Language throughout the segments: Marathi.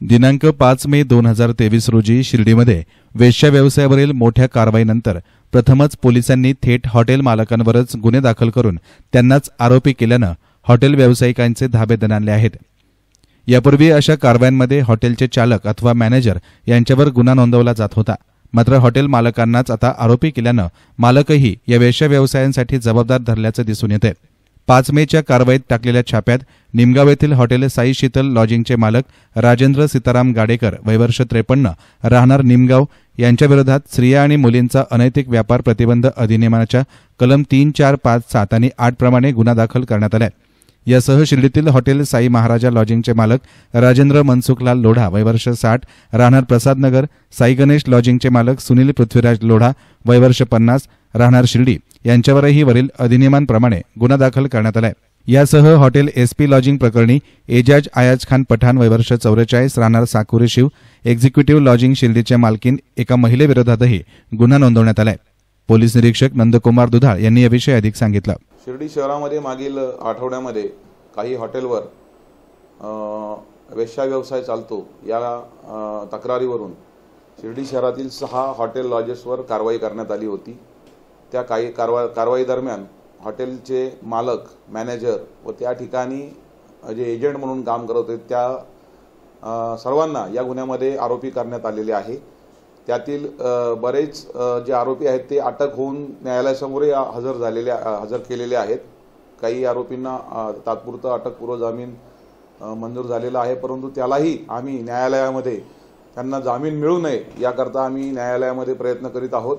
दिनांक पाच मे दोन हजार तेवीस रोजी शिर्डीमध्ये वेश्या व्यवसायावरील मोठ्या कारवाईनंतर प्रथमच पोलिसांनी थेट हॉटेल मालकांवरच गुन्हे दाखल करून त्यांनाच आरोपी केल्यानं हॉटेल व्यावसायिकांचे धाबे दणाणले आहेत. यापूर्वी अशा कारवायांमध्ये हॉटेलचे चालक अथवा मॅनेजर यांच्यावर गुन्हा नोंदवला जात होता. मात्र हॉटेल मालकांनाच आता आरोपी केल्यानं मालकही या वेश्या व्यवसायांसाठी जबाबदार धरल्याचं दिसून येतं पाच मेच्या कारवाईत टाकलेल्या छाप्यात निमगाव येथील हॉटेल साई शीतल लॉजिंगचे मालक राजेंद्र सीताराम गाडेकर वैवर्ष त्रेपन्न राहणार निमगाव यांच्याविरोधात स्त्रिया आणि मुलींचा अनैतिक व्यापार प्रतिबंध अधिनियमाच्या कलम तीन चार पाच सात आणि आठ प्रमाणे गुन्हा दाखल करण्यात आलाय. यासह शिर्डीतील हॉटेल साई महाराजा लॉजिंगचे मालक राजेंद्र मनसुखलाल लोढा वयवर्ष साठ राहणार प्रसादनगर साई गणेश लॉजिंगचे मालक सुनील पृथ्वीराज लोढा वयवर्ष पन्नास राहणार शिर्डी. यांच्यावरही वरील अधिनियमांप्रमाणे गुन्हा दाखल करण्यात आलाय. यासह हॉटेल एसपी लॉजिंग प्रकरणी एजाज आयाज खान पठाण वयवर्ष चौवेचाळीस राहणार साकुरे शिव एक्झिक्युटिव्ह लॉजिंग शिर्डीच्या मालकीन एका महिलेविरोधातही गुन्हा नोंदवण्यात आलाय. पोलीस निरीक्षक नंदकुमार दुधाळ यांनी याविषयी अधिक सांगितलं. शिर्डी शहरामध्ये मागील आठवड्यामध्ये काही हॉटेलवर वेश्या व्यवसाय चालतो. या तक्रारीवरून शिर्डी शहरातील सहा हॉटेल लॉजेसवर कारवाई करण्यात आली होती. त्या काही कारवा कारवाई दरम्यान हॉटेलचे मालक मॅनेजर व त्या ठिकाणी जे एजंट म्हणून काम करत होते त्या सर्वांना या गुन्ह्यामध्ये आरोपी करण्यात आलेले आहे. त्यातील बरेच जे आरोपी आहेत ते अटक होऊन न्यायालयासमोरही हजर झालेले हजर केलेले आहेत. काही आरोपींना तात्पुरतं अटकपूर्व जामीन मंजूर झालेला आहे परंतु त्यालाही आम्ही न्यायालयामध्ये त्यांना जामीन मिळू नये याकरता आम्ही न्यायालयामध्ये प्रयत्न करीत आहोत.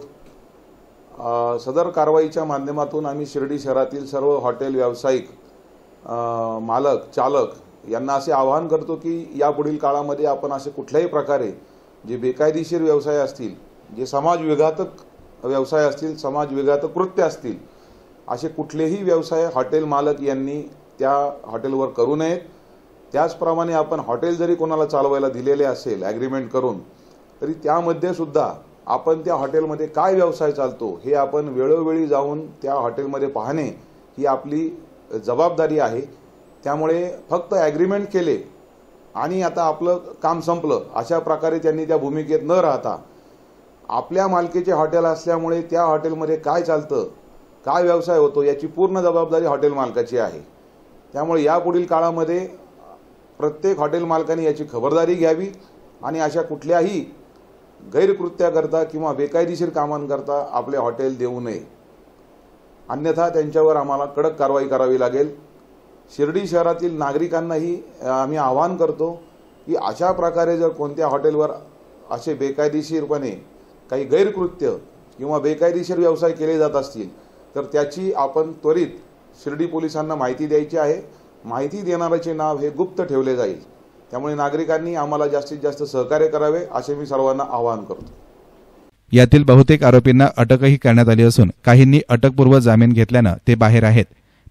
सदर कारवाईच्या माध्यमातून आम्ही शिर्डी शहरातील सर्व हॉटेल व्यावसायिक मालक चालक यांना असे आवाहन करतो की यापुढील काळामध्ये आपण असे कुठल्याही प्रकारे जे बेकायदेशीर व्यवसाय असतील जे समाज विघातक व्यवसाय असतील समाज विघातक कृत्य असतील असे कुठलेही व्यवसाय हॉटेल मालक यांनी त्या हॉटेलवर करू नयेत. त्याचप्रमाणे आपण हॉटेल जरी कोणाला चालवायला दिलेले असेल ॲग्रीमेंट करून तरी त्यामध्ये सुद्धा आपण त्या हॉटेलमध्ये काय व्यवसाय चालतो हे आपण वेळोवेळी जाऊन त्या हॉटेलमध्ये पाहणे ही आपली जबाबदारी आहे. त्यामुळे फक्त ॲग्रीमेंट केले आणि आता आपलं काम संपलं. अशा प्रकारे त्यांनी त्या भूमिकेत न राहता आपल्या मालकीचे हॉटेल असल्यामुळे त्या हॉटेलमध्ये काय चालतं काय व्यवसाय होतो याची पूर्ण जबाबदारी हॉटेल मालकाची आहे. त्यामुळे यापुढील काळामध्ये प्रत्येक हॉटेल मालकाने याची खबरदारी घ्यावी आणि अशा कुठल्याही गैरकृत्याकरता किंवा बेकायदेशीर कामांकरता आपले हॉटेल देऊ नये. अन्यथा त्यांच्यावर आम्हाला कडक कारवाई करावी लागेल. शिर्डी शहरातील नागरिकांनाही आम्ही आवाहन करतो की अशा प्रकारे जर कोणत्या हॉटेलवर असे बेकायदेशीरपणे काही गैरकृत्य किंवा बेकायदेशीर व्यवसाय केले जात असतील तर त्याची आपण त्वरित शिर्डी पोलिसांना माहिती द्यायची आहे. माहिती देणाऱ्याचे नाव हे गुप्त ठेवले जाईल. त्यामुळे नागरिकांनी आम्हाला जास्तीत जास्त सहकार्य करावे असे मी सर्वांना आवाहन करतो. यातील बहुतेक आरोपींना अटकही करण्यात आली असून काहींनी अटकपूर्व जामीन घेतल्यानं ते बाहेर आहेत.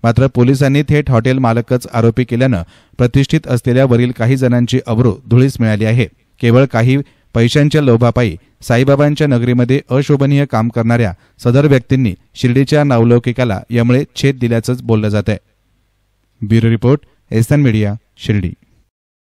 मात्र पोलिसांनी थेट हॉटेल मालकच आरोपी केल्यानं प्रतिष्ठित असलेल्या वरील काही जणांची अब्रू धुळीस मिळाली आहे. केवळ काही पैशांच्या लोभापायी साईबाबांच्या नगरीमध्ये अशोभनीय काम करणाऱ्या सदर व्यक्तींनी शिर्डीच्या नावलौकिकाला यामुळे छेद दिल्याचंच बोललं जात आहे ब्युरो रिपोर्ट एसन मीडिया शिर्डी.